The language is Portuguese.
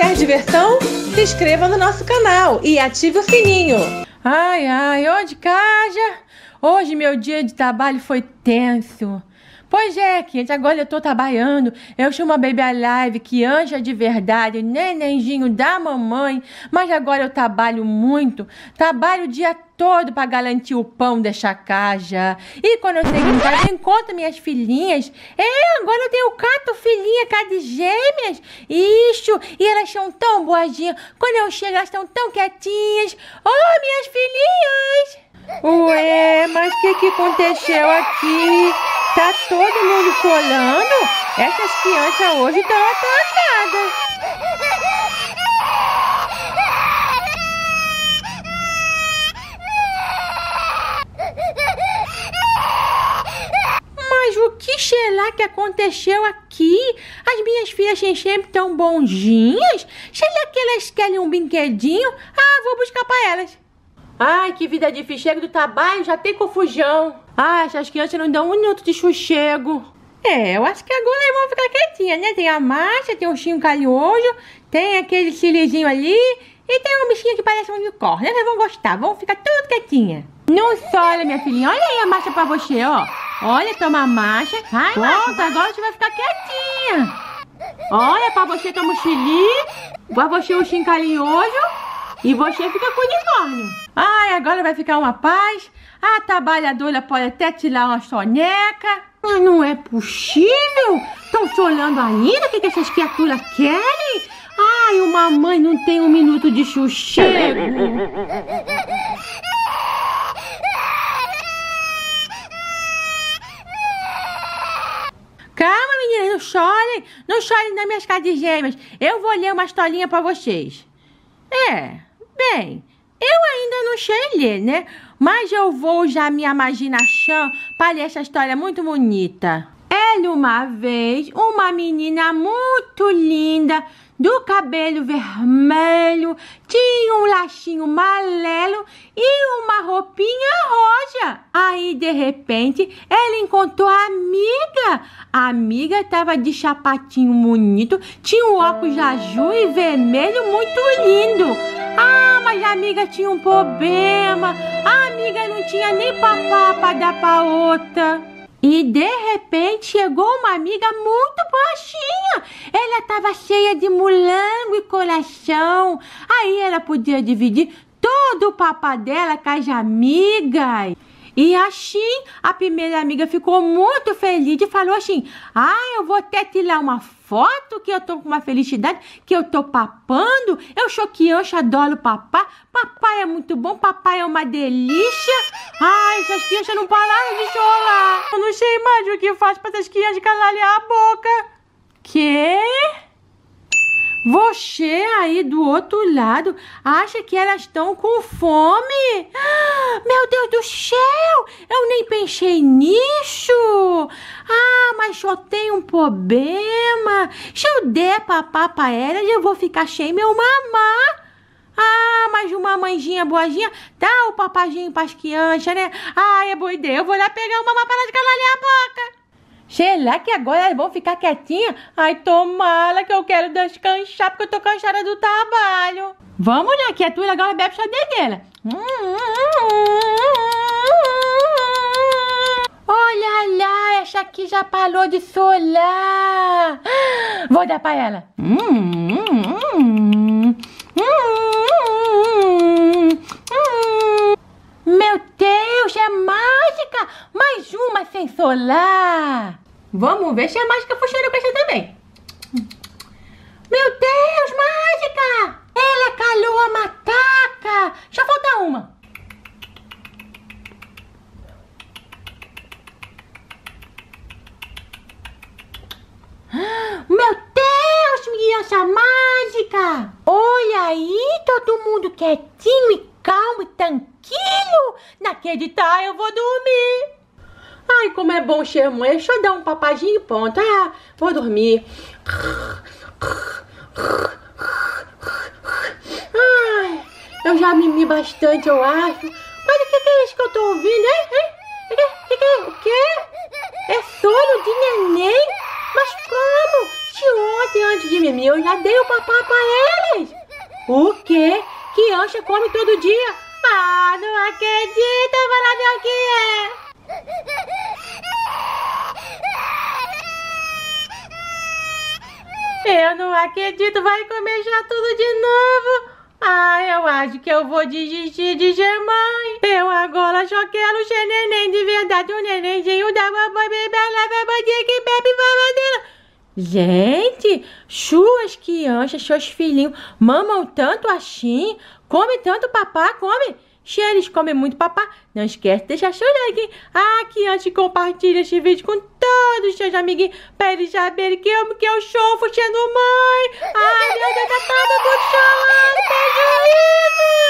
Quer diversão? Se inscreva no nosso canal e ative o sininho. Ai, ai, onde caja? Hoje meu dia de trabalho foi tenso. Pois é, gente, agora eu tô trabalhando. Eu chamo a Baby Alive, que anja de verdade, nenenzinho da mamãe. Mas agora eu trabalho muito. Trabalho o dia todo para garantir o pão dessa casa. E quando eu chego em casa, eu encontro minhas filhinhas. É, agora eu tenho quatro filhinhas, cada gêmeas. Isso, e elas são tão boazinhas. Quando eu chego, elas estão tão quietinhas. Oh, minhas filhinhas! Ué, mas o que, que aconteceu aqui? Tá todo mundo colando? Essas crianças hoje estão atrasadas. Que será que aconteceu aqui? As minhas filhas sempre tão bonzinhas? Será que elas querem um brinquedinho? Ah, vou buscar para elas. Ai, que vida difícil. Chego do trabalho, já tem confusão. Ai, essas crianças não dão um minuto de sossego. É, eu acho que agora eles vão ficar quietinhas, né? Tem a marcha, tem o chinho calioso, tem aquele cilizinho ali e tem um bichinho que parece um unicórnio. Eles vão gostar, vão ficar tudo quietinha. Não só, olha, minha filhinha, olha aí a marcha pra você, ó. Olha, toma marcha. Vai, Pronto, agora você vai ficar quietinha. Olha, pra você toma xili, pra você o chinho carinhoso e você fica com o unicórnio. Ai, agora vai ficar uma paz. A trabalhadora pode até tirar uma soneca. Mas não é possível. Estão se olhando ainda? O que, que essas criaturas querem? Ai, uma mãe não tem um minuto de sossego. Não chorem nas minhas casas gêmeas. Eu vou ler uma historinha para vocês. É, bem, eu ainda não sei ler, né? Mas eu vou usar minha imaginação para ler essa história muito bonita. Era uma vez uma menina muito linda, do cabelo vermelho, tinha um lachinho amarelo e uma roupinha rosa. Aí, de repente, ela encontrou a amiga. A amiga estava de chapatinho bonito, tinha um óculos azul e vermelho muito lindo. Ah, mas a amiga tinha um problema. A amiga não tinha nem papá para dar para outra. E de repente chegou uma amiga muito baixinha. Ela estava cheia de mulango e coração. Aí ela podia dividir todo o papá dela com as amigas. E assim, a primeira amiga ficou muito feliz e falou assim: Ah, eu vou até tirar uma foto que eu tô com uma felicidade, que eu tô papando. Eu sou criança, adoro papá. Papai é muito bom, papai é uma delícia. Ai, essas crianças não pararam de chorar. Eu não sei mais o que faz para essas crianças calarem a boca. Que? Você aí do outro lado acha que elas estão com fome? Meu Deus do céu! Eu nem pensei nisso! Ah, mas só tem um problema. Se eu der papá pra elas, eu vou ficar sem meu mamá. Ah, mas uma mãezinha boazinha dá o papaginho pras crianças, né? Ah, é boa ideia. Eu vou lá pegar uma mamá para de calar a boca. Será que agora elas vão ficar quietinhas? Ai, tomara que eu quero descansar, porque eu tô cansada do trabalho. Vamos, né? Que a tua agora bebe só dela. Olha lá, essa aqui já parou de solar. Vou dar pra ela. Meu Deus, é mágica! Mais uma sem solar! Vamos ver se a mágica funciona com essa também. Meu Deus, mágica! Ela calou a mataca! Já falta uma. Meu Deus, criança mágica! Olha aí, todo mundo quietinho e calmo e tranquilo. Naquele eu vou dormir. Ai, como é bom ser mãe. Deixa eu dar um papadinho e ponto. Ah, vou dormir. Ai, eu já mimi bastante, eu acho. Mas o que, é isso que eu tô ouvindo, hein? O que? É sono de neném? Mas como? Se ontem, antes de mim, eu já dei o papá pra eles. O quê? Que ancha come todo dia? Ah, não acredito, vai lá ver o que é. Eu não acredito, vai comer já tudo de novo. Ah, eu acho que eu vou desistir de ser mãe. Eu agora só quero ser neném de verdade. O nenenzinho da mamãe bebê, babadinha que bebe mamadeira. Gente, suas crianças, seus filhinhos mamam tanto assim? Come tanto papá, come? Eles comem muito papá, não esquece de deixar seu like. Aqui antes compartilha esse vídeo com todos os seus amiguinhos para eles saberem que eu, que eu sofro sendo mãe. Ai, meu Deus, tá todo mundo chorando. Beijo.